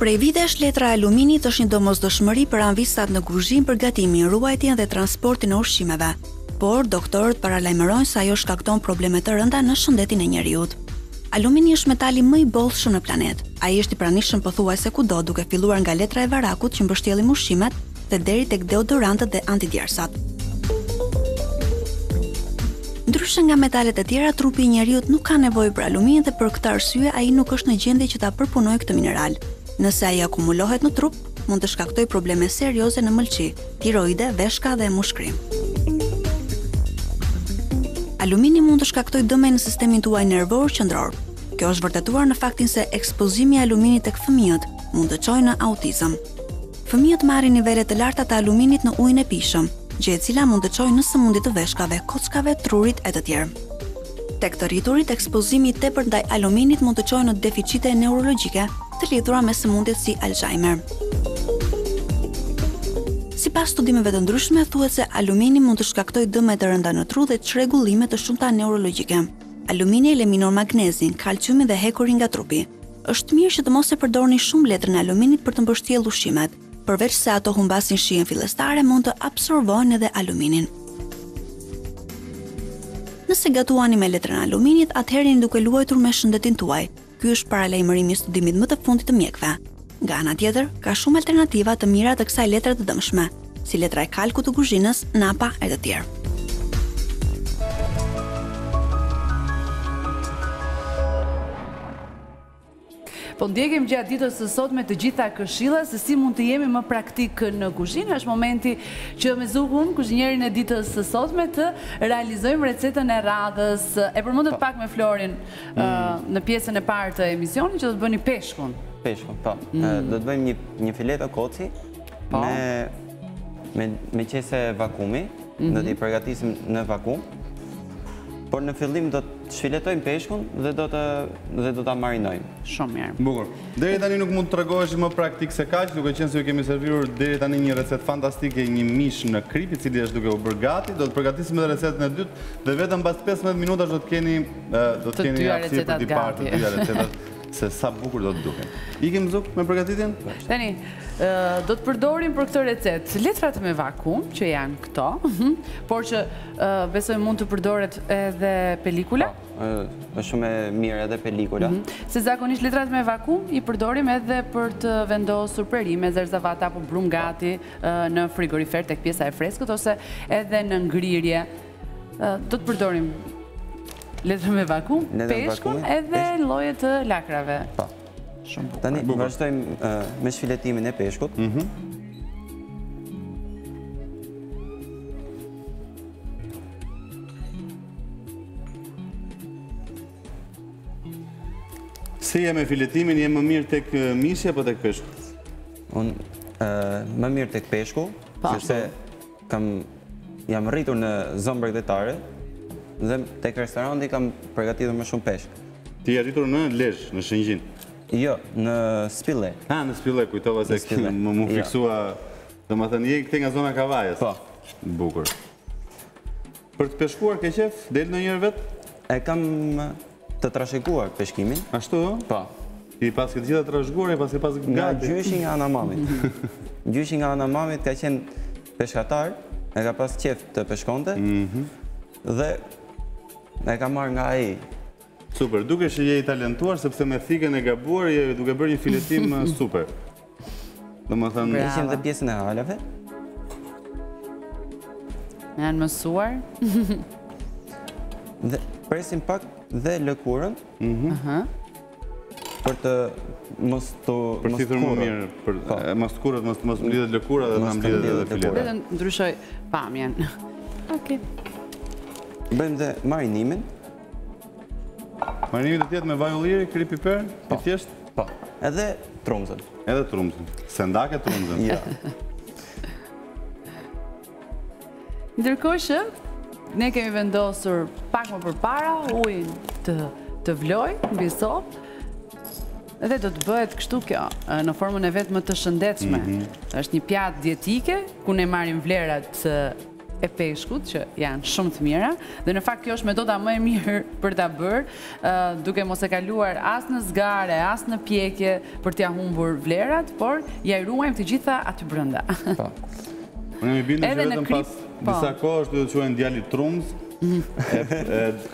Prej vitesh letra e aluminit është një domosdoshmëri për amvisat në kuzhinë për gatimin, ruajtjen dhe transportin e ushqimeve. Por doktorët paralajmërojnë se ajo shkakton probleme të rënda në shëndetin e njeriut. Alumini është metali më i bollshëm në planet. Ai është i pranishëm pothuajse kudo, duke filluar nga letra e varakut që mbështjellim ushqimet dhe deri tek deodorantët dhe antidjersat. Ndryshe nga metalet e tjera, trupi i njeriut nuk ka nevojë për aluminin dhe për këtë arsye ai nuk është në gjendje që ta përpunojë këtë mineral. Nëse ai akumulohet në trup, Mund të shkaktojë probleme serioze në mëlçi, tiroide, veshka dhe mushkëri. Alumini mund të shkaktojë dëme në sistemin tuaj nervor qendror. Kjo është vërtetuar në faktin se ekspozimi i aluminit tek fëmijët mund të çojë në autizëm. Fëmijët marrin nivele të larta të aluminit në ujin e pijshëm, gjë e cila mund të çojë në sëmundje të veshkave, kockave, trurit e të tjerë. Tek të rriturit, ekspozimi i tepërt ndaj aluminit mund të çojë në deficite neurologjike të lidhura me sëmundjet si Alzheimer. Sipas studimeve të ndryshme, thuhet se alumini mund të shkaktojë dëme të rënda në tru dhe çrregullime të shumta neurologjike. Alumini eliminon magnezin, kalciumin dhe hekurin nga trupi. Është mirë që të mos e përdorni shumë letrën e aluminit për të mbështjellë ushqimet. Përveç se ato humbasin shijen fillestare, mund të absorbojnë edhe aluminin. Nëse gatuani me letrën e aluminit, atëherë jeni duke luajtur me shëndetin tuaj. Ky është paralajmërimi i studimit më të fundit të mjekëve. Nga ana tjetër, ka shumë alternativa të mira të kësaj letre të dëmshme, si letra e kalkut të kuzhinës, napa e të tjerë. Po ndjekim gjatë ditës së sotme të gjitha këshilla se si mund të jemi më praktikë në kuzhinë. Është momenti që me Zuhun, kuzhinierin e ditës së sotme të realizojmë recetën e radhës. E përmendët po. pak me Florin mm. në pjesën e parë të emisionit që do të bëni peshkun. Peshkun, po. Mm. Do të bëjmë një një fileto koci po. me Me qese vakumi, mhm. do t'i përgatisim në vakum, por në fillim do të shfiletojmë peshkun dhe do të dhe do ta marinojmë. Shumë mirë. Bukur. Deri tani nuk mund të tregoheshim më praktikë se kaq, duke qenë se ju kemi servirur deri tani një recetë fantastike, një mish në kripë i cili është duke u bërë gati. Do të përgatisim edhe recetën e dytë dhe vetëm pas 15 minutash do të keni do të keni aftësi për të parë të dyja recetat. Se sa bukur do të duken. Ikim, Zuk, me përgatitjen? Tani, do të përdorim për këtë recet letrat me vakum, që janë këto, por që besoj mund të përdoret edhe pelikula. Po, është shumë e mirë edhe pelikula. Mhm. Se zakonisht letrat me vakum i përdorim edhe për të vendosur perime, zërzavata apo brumë gati në frigorifer tek pjesa e freskët, ose edhe në ngrirje Do të përdorim letrën me vakum, peshkun edhe llojet e lakrave. Po. Shumë bukur. Tani vazhdojmë me filetimin e peshkut. Mhm. Si jam me filetimin, jam më mirë tek misi apo tek peshku? Unë më mirë tek peshku, sepse jam rritur në zonë bregdetare dhe tek restoranti kam përgatitur më shumë peshk. Ti je rritur në Lezhë, në Shëngjin? Jo, në Spille. Ha, në Spille, kujtova se m'u fiksua, domethënë, je këtej nga zona e Kavajës. Po. Bukur. Për të peshkuar ke qef, del ndonjëherë vetë? E kam Të trashëguar peshkimin. Ashtu? Po. I paske të gjitha trashëguar, i paske gati. Nga gjyshi nga ana e mamit. Gjyshi nga ana e mamit ka qenë peshkatar, e ka pas qef të peshkonte. Mhm. Dhe e kam marrë nga ai. Super, duket që je i talentuar, sepse me thikën e gabuar, je duke bërë një filetim super. Domethënë... I heqim dhe pjesën e halave. Në janë mësuar. Dhe presim pak dhe lëkurën. Mhm. Për të mos të mos të më mirë, për po. mos të kurët, mos të mos mblidhet lëkura dhe të mblidhet edhe fileta. Dhe të ndryshojë pamjen. Okej. Bëjmë dhe marinimin. Marinimi do të jetë me vaj ulliri, kripë, piper, po, i thjeshtë? Po. Edhe trumzën. Edhe trumzën. S'e ndake trumzën. Ja. Ndërkohë që ne kemi vendosur pak më përpara ujin të të vlojë mbi sobë dhe do të bëhet kështu kjo në formën e vet më të shëndetshme. Mhm. Është një pjatë dietike ku ne marrim vlerat e peshkut që janë shumë të mira dhe në fakt kjo është metoda më e mirë për ta bërë duke mos e kaluar as në zgare, as në pjekje për t'ia humbur vlerat, por ja i ruajmë të gjitha aty brenda. Po. Unë më bindë që vetëm pas po. disa kohë është do të të quajnë djali trumzë.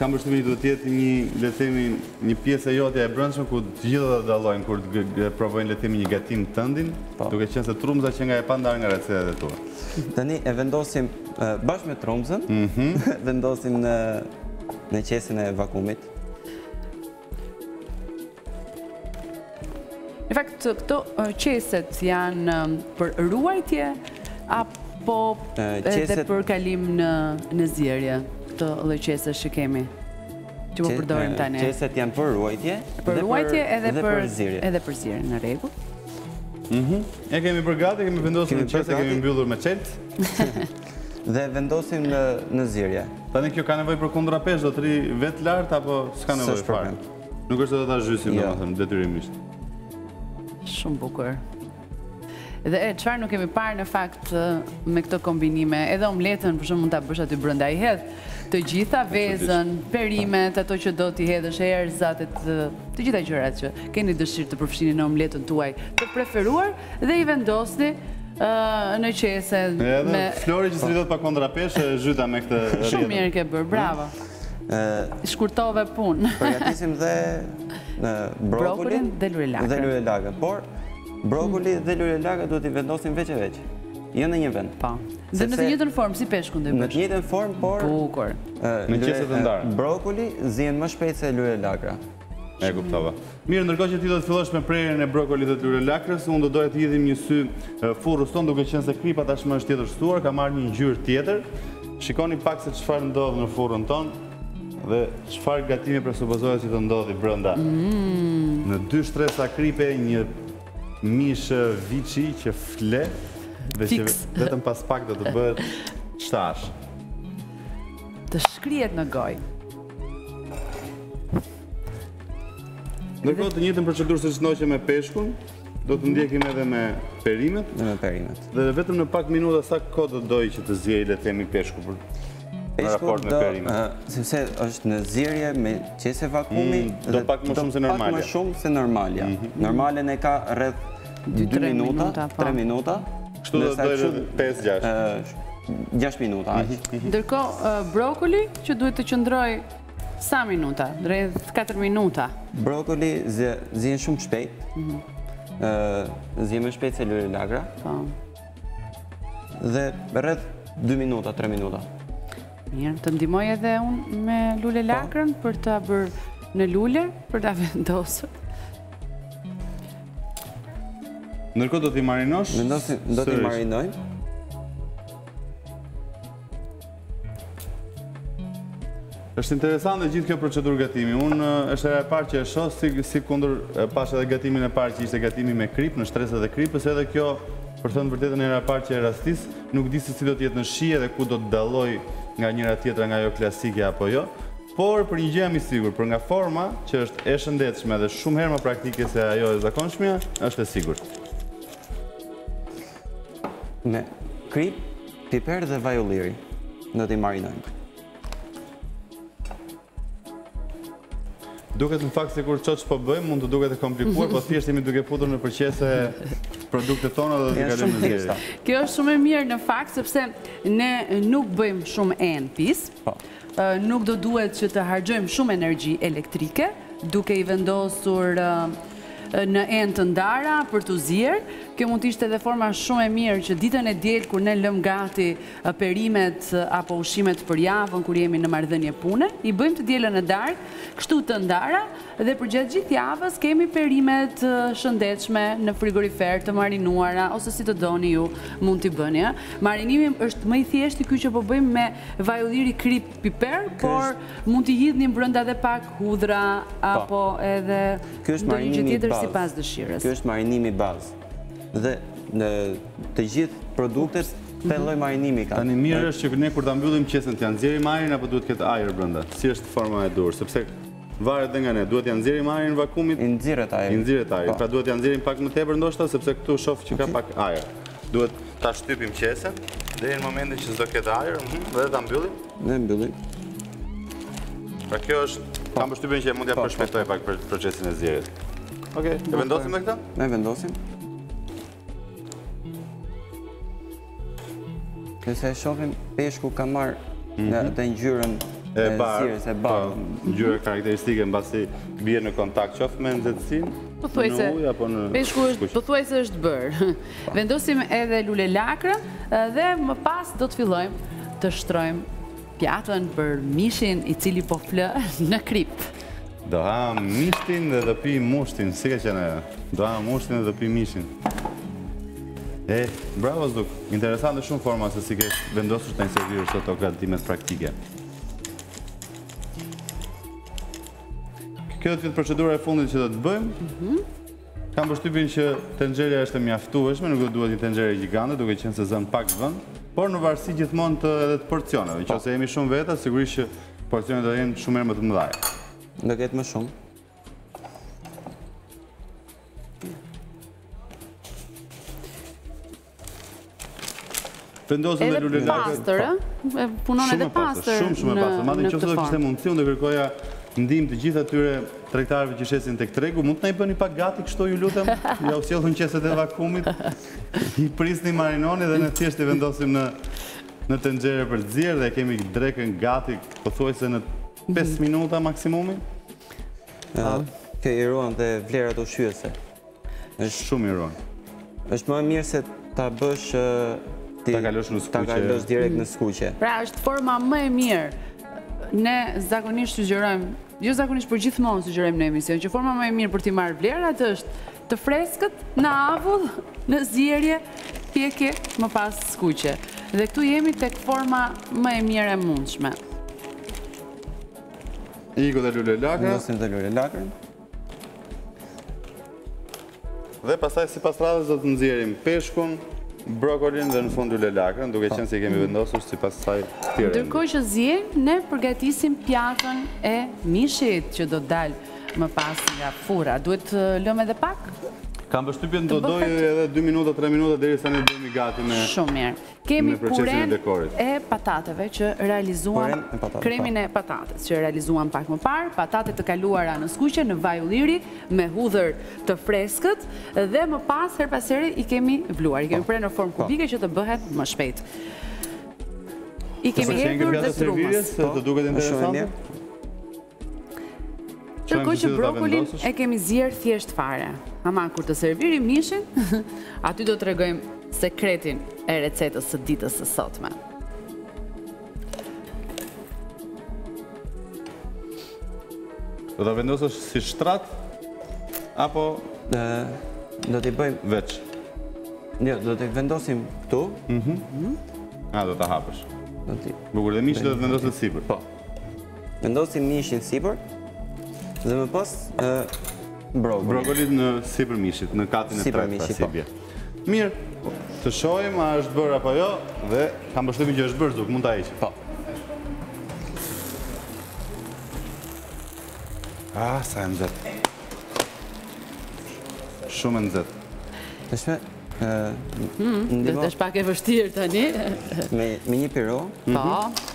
Kam përshtypjen që do të jetë një le të themi një pjesë e jotja e brendshme ku të gjithë do të dallojnë kur të provojnë le të themi një gatim tëndin, po. duke qenë se trumza qenka e pandarë nga recetat e tua. Tani e vendosim bashkë me trumzën, mhm. vendosim në në qesen e vakumit. Në fakt, këto qeset janë për ruajtje, apo edhe për kalim në zierje, këto lloj qeset që kemi, që po përdorim tani. Qeset janë për ruajtje, edhe për zierje. Edhe për zierje, në rregull. Mhm. E kemi përgatit, kemi vendosur në qese, kemi mbyllur me çelt. Dhe vendosim në zierje. Tani kjo ka nevojë për kundrapeshë, do të rri vetë lartë, apo s'ka nevojë fare? Nuk është se do ta zhysim, jo. domethënë, detyrimisht. Shumë bukur. Dhe e, çfarë nuk kemi parë në fakt me këto kombinime, edhe omletën, për shembull mund ta bësh aty brenda i hedh, Të gjitha vezën, perimet, ato që do t'i hedhësh erëzat, të gjitha gjërat që keni dëshirë të përfshini në omletën tuaj të preferuar dhe i vendosni në qese. Edhe Flori që s'rri dot pa kundrapeshë, e zhyta me këtë rrjetën. Shumë mirë ke bërë, bravo. Shkurtove punë. Përgatisim dhe brokolin dhe lulelakrën. Por, brokolin dhe lulelakrën duhet t'i vendosim veç e veç. Jo në një vend. Po. Dhe në të njëjtën formë si peshkun do t'i bësh. Në të njëjtën formë, por bukur. Në qese të ndara. Brokoli zihet më shpejt se lulelakra. E kuptova. Mirë, ndërkohë që ti do të fillosh me prerjen e brokolit dhe të lulelakrës, unë do doja të hidhim një sy furrës tonë, duke qenë se kripa tashmë është tjetërsuar, ka marrë një ngjyrë tjetër. Shikoni pak se çfarë ndodh në furrën tonë dhe çfarë gatimi presupozohet që të ndodhë brenda. Mm. Në dy shtresa kripe, një mish viçi që fle dhe që vetëm pas pak do të bëhet shtash. Të shkrihet në gojë. Ndërkohë të njëjtën procedurë siç ndoqëm me peshkun, do të ndjekim edhe me perimet. Dhe me perimet. Dhe vetëm në pak minuta sa kohë do dojë që të zjejë le të themi peshku për në raport me perimet. Sepse është në zierje me qese vakumi mm, dhe do pak më shumë se normalja. Pak më shumë se normalja. Mhm. Normalen e ka rreth 2 minuta, 3 po. minuta. Kështu do të dojë 5-6. 6 minuta. Mhm, mhm. Ndërkohë, brokoli që duhet të qëndrojë sa minuta? Rreth 4 minuta. Brokoli zien shumë shpejt. Zien më shpejt se lulelakra. Po. Dhe rreth 2 minuta, 3 minuta. Mirë, të ndihmoj edhe unë me lule po. lakrën për ta bërë në lule, për ta vendosur. Ndërkohë do t'i marinosh? Ndërkohë do t'i marinojmë. Është interesante gjithë kjo procedurë gatimi. Unë është hera e parë që e shoh si si kundër pashë edhe gatimin e parë që ishte gatimi me krip në shtresat e kripës, edhe kjo për thënë vërtetën hera e parë që e rastis, nuk di se si do të jetë në shije dhe ku do të dallojë nga njëra tjetra nga ajo klasike apo jo. Por për një gjë jam i sigurt, për nga forma që është e shëndetshme dhe shumë herë më praktike se ajo e zakonshme, është e sigurt. Me kripë, piper dhe vaj ulliri do t'i marinojmë. Duket në fakt sikur kjo që po bëjmë, mund të duket e komplikuar, po thjesht jemi duke futur nëpër qese produktet tona dhe t'i kalojmë në zierje. Kjo është shumë e mirë në fakt, sepse ne nuk bëjmë shumë enë pis, po. Nuk do duhet që të harxhojmë shumë energji elektrike, duke i vendosur në enë të ndara për t'u zier. Kjo mund të ishte edhe forma shumë e mirë që ditën e dielë kur ne lëmë gati perimet apo ushqimet për javën kur jemi në marrëdhënie pune, i bëjmë të dielën në darkë, kështu të ndara, Dhe përgjatë gjithë javës kemi perime të shëndetshme në frigorifer, të marinuara ose si të doni ju mund t'i bëni ë. Marinimi është më i thjeshti ky që po bëjmë me vaj ulliri, kripë, piper, por mund t'i hidhni brenda dhe pak hudhra apo edhe ndonjë gjë tjetër sipas dëshirës. Ky është marinimi bazë. Dhe në të gjithë produktet ky lloj marinimi ka. Tani mirë është që ne kur ta mbyllim qesen t'ia nxjerrim ajrin apo duhet të ketë ajër brenda? Si është forma e duhur? Sepse Varet dhe nga ne. Duhet t'ia nxjerrim ajrin vakumit. I nxirret ajri. I nxirret ajri. Po. Pra duhet t'ia nxjerrim pak më tepër ndoshta sepse këtu shoh që ka pak ajër. Duhet ta shtypim qesen deri në momentin që s'do ketë ajër mhm, dhe ta mbyllim. Dhe e mbyllim. Pra kjo është po. kam përshtypjen që mund t'ia po, përshpejtojë pak procesin e zierjes. Okej. Okay, e vendosim dhe këtë? E vendosim. Nëse e shofim, peshku ka marrë mhm. atë ngjyrën e bardhë, e bardhë. Po, ngjyrë karakteristike mbasi bie në kontakt qoftë me nxehtësinë, apo në ujë apo në... Peshku është, pothuajse është bërë. Vendosim edhe lulelakrën dhe më pas do të fillojmë të shtrojmë Pjatën për mishin i cili po flë në kripë. Do ha mishtin dhe do pi mushtin, si ka qenë ajo? Do ha mushtin dhe do pi mishin. E, bravo Zduk, interesante shumë forma se si ke vendosur t'i servirësh sot gatimet praktike. Kjo do të jetë procedura e fundit që do të bëjmë, mhm. Kam përshtypjen që tenxherja është e mjaftueshme, nuk do duhet një tenxhere gjigante, duke qenë se zënë pak vënd, por në varësi gjithmonë edhe të porcioneve, në qoftë se jemi shumë veta, sigurisht që porcionet do të jenë shumë herë më të mëdha. Do ketë më shumë. Vendosën dhe lulelakër. Edhe pastër, e? Punon edhe pastër. Shumë, shumë e pastër. Madje, në qoftë se do kishte mundësi, unë do kërkoja ndihmë të gjitha tyre tregtarëve që shesin tek tregu, mund të na i bëni pak gati kështu ju lutem, jua sjellim qeset e vakumit, i prisni marinoni dhe ne thjesht i vendosim në tenxhere për të zierë dhe e kemi drekën gati pothuajse në 5 minuta maksimumi. Që i ruan dhe vlerat ushqyese. Shumë i ruan. Është më e mirë se ta bësh ti ta kalosh në skuqje. Ta kalosh direkt në skuqje. Pra është forma më e mirë. Ne zakonisht sugjerojmë, jo zakonisht por gjithmonë sugjerojmë në emision që forma më e mirë për t'i marrë vlerat është të freskët në avull, në zierje, pjekje më pas skuqje. Dhe këtu jemi tek forma më e mirë e mundshme. Iku dhe lulelakra. Iku dhe lulelakra. Dhe pastaj sipas radhës do të nxjerrim peshkun, brokolin dhe në fund lulelakrën, duke qenë se i kemi vendosur sipas zierjes. Ndërkohë që ziejnë, ne përgatisim pjatën e mishit që do të dalë më pas nga furra. Duhet ta lëmë edhe pak? Kam përshtypjen do dojë edhe 2 minuta, 3 minuta, derisa ne bëhemi gati me... Shumë mirë. Kemi puren e patateve që realizuam, kremin e patates, që realizuam pak më parë, patate të kaluara në skuqje, në vaj ulliri, me hudhër të freskët, dhe më pas, herë pas here, i kemi bluar, i kemi po, prerë në formë po. kubike që të bëhet më shpejt. I kemi hedhur dhe trumzë. Të duket interesante? Ndërkohë që brokolin e kemi zier thjesht fare. Ama, kur të servirim mishin, aty do tregojmë sekretin e recetës së ditës së sotme. Do ta vendosësh si shtrat, apo... Do t'i bëjmë... Veç. Një, jo, do t'i vendosim këtu. Mhm. A, do ta hapësh. Do të i... Bukur, dhe mishi do të vendoset sipër. Po. Vendosim mishin sipër dhe më pas brokolit. Brokolin sipër mishit, në katin e tretë pra si, po, i bie. Mirë, të shohim a është bërë apo jo dhe kam përshtypjen që është bërë, Zuk, mund ta heqim. Po. Ah, sa e nxehtë. Shumë e nxehtë. Të shme, hmm, ndihmo... Dhe është pak e vështirë tani. Me një pirun. Po. Mhm.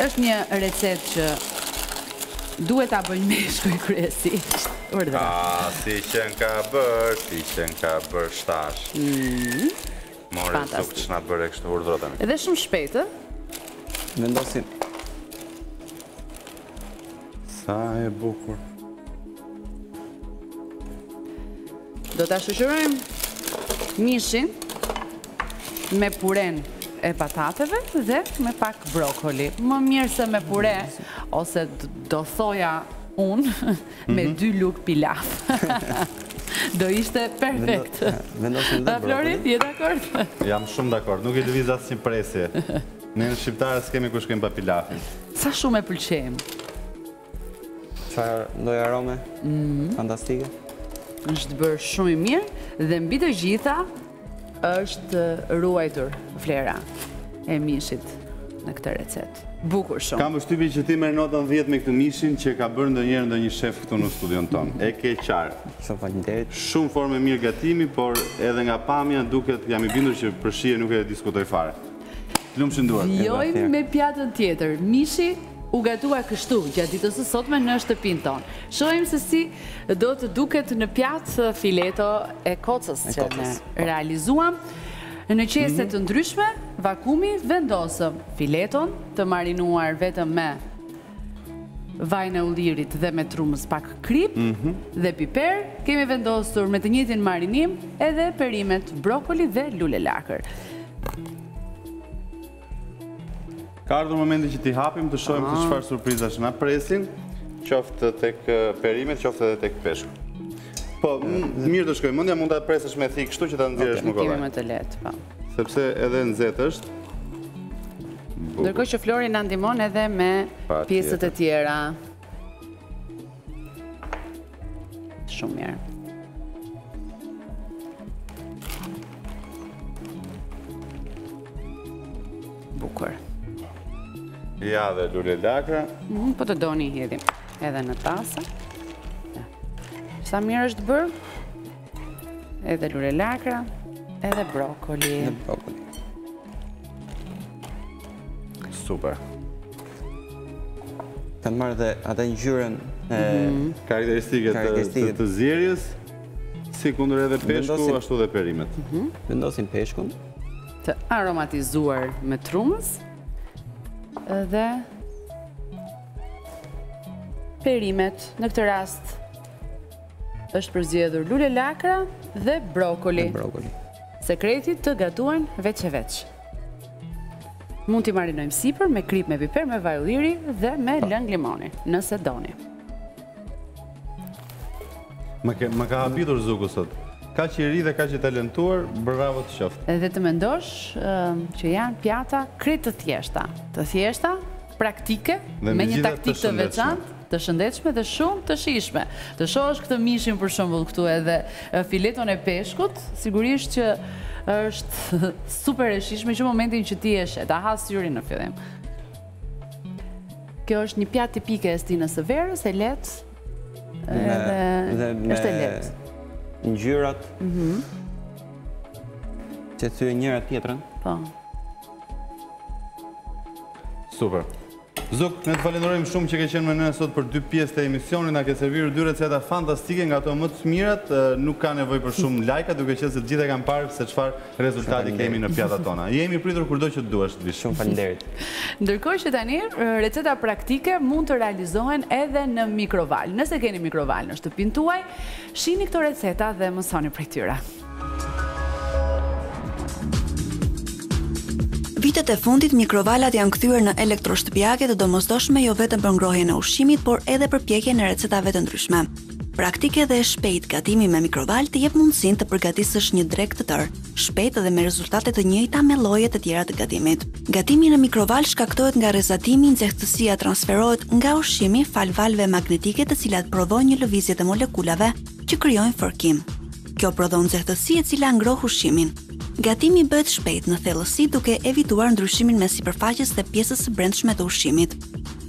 Është një recetë që duhet ta bëjnë meshkujt kryesisht. Urdhëro. Ah, si qenka bërë, si qenka bërë shtash. Mm. More Zuk ç'na bëre kështu urdhëro tani. Edhe shumë shpejt. Vendosim. Sa e bukur. Do ta shoqërojmë mishin me puren e patateve dhe me pak brokoli. Më mirë se me pure, ose do thoja unë, me mhm. dy lugë pilaf. Do ishte perfekt. Vendosim dhe brokoli. Flori, je dakord? Jam shumë dakord, nuk i lëviz asnjë presje. Ne shqiptarët s'kemi ku shkojmë pa pilafin. Sa shumë e pëlqejmë. Çfarë lloj arome? Mm. Fantastike. Është bërë shumë i mirë dhe mbi të gjitha është ruajtur vlera e mishit në këtë recetë. Bukur shumë. Kam përshtypjen që ti merr notën 10 me këtë mishin që ka bërë ndonjëherë ndonjë shef këtu në studion tonë. E ke qarë. Shumë faleminderit. Shumë formë e mirë gatimi, por edhe nga pamja duket jam i bindur që për shije nuk e diskutoj fare. Të lumshin duart. Vijojmë me pjatën tjetër. Mishi u gatua kështu gjatë ditës së sotme në shtëpinë tonë. Shohim se si do të duket në pjatë fileto e kocës që ne realizuam. Në qese mhm. të ndryshme, vakumi vendosëm fileton të marinuar vetëm me vajin e ullirit dhe me trumës pak kripë mhm. dhe piper, kemi vendosur me të njëjtin marinim edhe perimet brokoli dhe lulelakër. Ka ardhur momenti që t'i hapim të shohim çfarë ah. surprizash na presin, qoftë tek eh, perimet, qoftë edhe tek peshku. Po, mirë do shkojë, madje mund ta presësh me thikë, kështu që ta nxjerrësh më kollaj. E kemi më të lehtë, po. Sepse edhe nxehtë është. Ndërkohë që Flori na ndihmon edhe me pjesët e tjera. Shumë mirë. Bukur. Ja dhe lulelakra. Mhm, po të doni i hedhim edhe në tasa. Sa mirë është bërë? Edhe lulelakra, edhe brokoli. Edhe brokoli. Super. Kanë marrë dhe atë ngjyrën mhm. karakteristike të zierjes, sikundër edhe peshku ashtu dhe perimet. Mhm. Vendosim peshkun të aromatizuar me trumës dhe perimet në këtë rast Është përzgjedhur lulelakra dhe brokoli. Dhe brokoli. Sekreti të gatuhen veç e veç. Mund t'i marinojmë sipër me kripë, me piper, me vaj ulliri dhe me pak. Po. lëng limoni, nëse doni. Më ka, më ka habitur Zuku sot. Kaq i ri dhe kaq i talentuar, bravo të qoftë. Edhe të mendosh uh, që janë pjata krejt të thjeshta. Të thjeshta, praktike, dhe me një taktikë të, të veçantë. Të shëndetshme dhe shumë të shijshme. Të shohësh këtë mishin për shembull këtu edhe fileton e peshkut, sigurisht që është super e shijshme që në momentin që ti e sheh, ta ha syri në fillim. Kjo është një pjatë tipike e stinës së verës, e lehtë. Dhe është e lehtë. Ngjyrat. Mhm. Që thyejnë njëra tjetrën. Po. Super. Zuk, ne të falënderojmë shumë që ke qenë me ne sot për dy pjesë të emisionit, na ke servirur dy receta fantastike nga ato më të mirat, nuk ka nevojë për shumë lajka, duke qenë se të gjithë e kanë parë se çfarë rezultati kemi në pjatat tona. Je i mirëpritur kurdo që të duash të vish. Shumë faleminderit. Ndërkohë që tani receta praktike mund të realizohen edhe në mikrovalë. Nëse keni mikrovalë në shtëpinë tuaj, shihni këto receta dhe mësoni prej tyre. Vitet e fundit mikrovalat janë kthyer në elektroshtëpiake të domosdoshme jo vetëm për ngrohjen e ushqimit, por edhe për pjekjen e recetave të ndryshme. Praktike dhe e shpejtë, gatimi me mikrovalë të jep mundësinë të përgatisësh një drekë të tërë, shpejt dhe me rezultate të njëjta me lloje të tjera të gatimit. Gatimi në mikrovalë shkaktohet nga rrezatimi, nxehtësia transferohet nga ushqimi falë valëve magnetike të cilat prodhojnë një lëvizje të molekulave që krijojnë fërkim. Kjo prodhon nxehtësi e cila ngroh ushqimin. Gatimi bëhet shpejt në thellësi duke evituar ndryshimin mes sipërfaqes dhe pjesës së brendshme të ushqimit.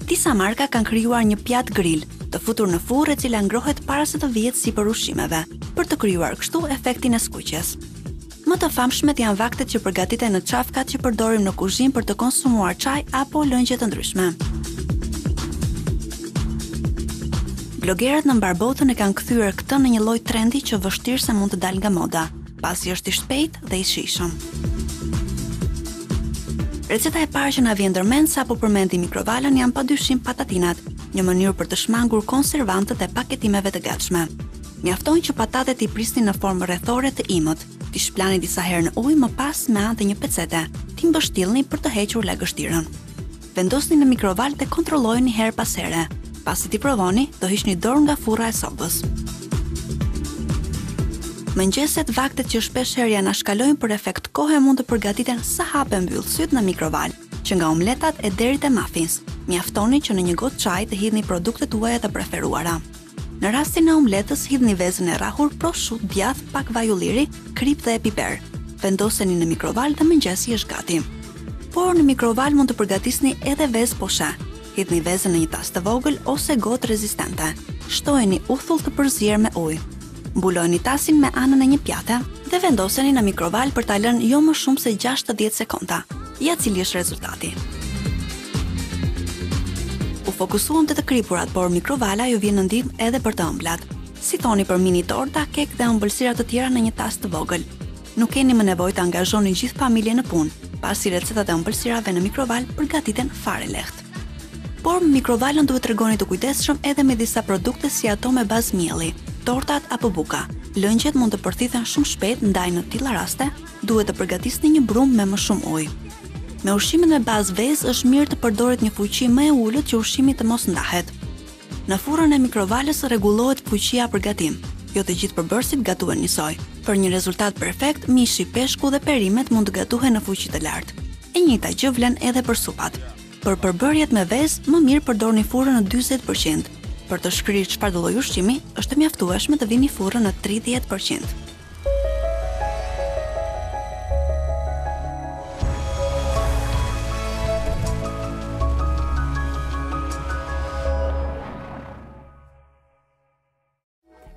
Disa marka kanë krijuar një pjatë grill të futur në furrë e cila ngrohet para se të vihet sipër ushqimeve, për të krijuar kështu efektin e skuqjes. Më të famshmet janë vaktet që përgatiten në çafkat që përdorim në kuzhinë për të konsumuar çaj apo lëngje të ndryshme. Blogerët në mbarë botën e kanë kthyer këtë në një lloj trendi që vështirë se mund të dalë nga moda, pasi është i shpejtë dhe i shijshëm. Receta e parë që na vjen ndërmend sapo përmendim mikrovalën janë padyshim patatinat, një mënyrë për të shmangur konservantët e paketimeve të gatshme. Mjafton që patatet t'i prisni në formë rrethore të imët, t'i shplani disa herë në ujë, më pas me anë të një pecete, t'i mbështillni për të hequr lagështirën. Vendosini në mikrovalë dhe kontrollojini herë pas here. Pasi t'i provoni, do hiqni dorë nga furra e sobës. Mëngjeset, vaktet që shpesh herë i anashkalojmë për efekt kohe mund të përgatiten sa hap e mbyll sytë në mikrovalë, që nga omëletat e deri te muffins. Mjaftoni që në një gotë çaji të hidhni produktet tuaja të preferuara. Në rastin e omletës hidhni vezën e rrahur, proshut, djathë, pak vaj ulliri, kripë dhe piper. Vendoseni në mikrovalë dhe mëngjesi është gati. Por në mikrovalë mund të përgatisni edhe vezë poshe. Hidhni vezën në një tas të vogël ose gotë rezistente. Shtojeni uthull të përzier me ujë. Mbulojeni tasin me anën e një pjate dhe vendoseni në mikrovalë për ta lënë jo më shumë se 60 sekonda. Ja cili është rezultati. U fokusuam te të kripurat, por mikrovala ju vjen në ndihmë edhe për të ëmblat. Si thoni për mini torta, kek dhe ëmbëlsira të tjera në një tas të vogël. Nuk keni më nevojë të angazhoni gjithë familjen në punë, pasi recetat e ëmbëlsirave në mikrovalë përgatiten fare lehtë. Por mikrovalën duhet të tregoheni të kujdesshëm edhe me disa produkte si ato me bazë mielli, tortat apo buka. Lëngjet mund të përthithen shumë shpejt, ndaj në tilla raste duhet të përgatisni një brumë me më shumë ujë. Me ushqimet me bazë vezë është mirë të përdoret një fuqi më e ulët që ushqimi të mos ndahet. Në furrën e mikrovalës rregullohet fuqia për gatim. Jo të gjithë përbërësit gatuhen njësoj. Për një rezultat perfekt, mishi, peshku dhe perimet mund të gatuhen në fuqi të lartë. E njëjta gjë vlen edhe për supat. Për përbërjet me vezë, më mirë përdorni furrën në 40 për qind. Për të shkrirë çfarëdo lloj ushqimi, është e mjaftueshme të vini furrën në 30 për qind.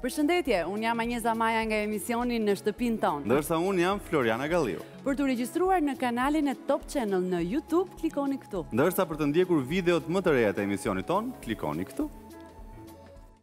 Përshëndetje, unë jam Anjeza Maja nga emisioni Në shtëpinë tonë. Ndërsa unë jam Floriana Galiu. Për t'u regjistruar në kanalin e Top Channel në YouTube, klikoni këtu. Ndërsa për të ndjekur videot më të reja të emisionit tonë, klikoni këtu.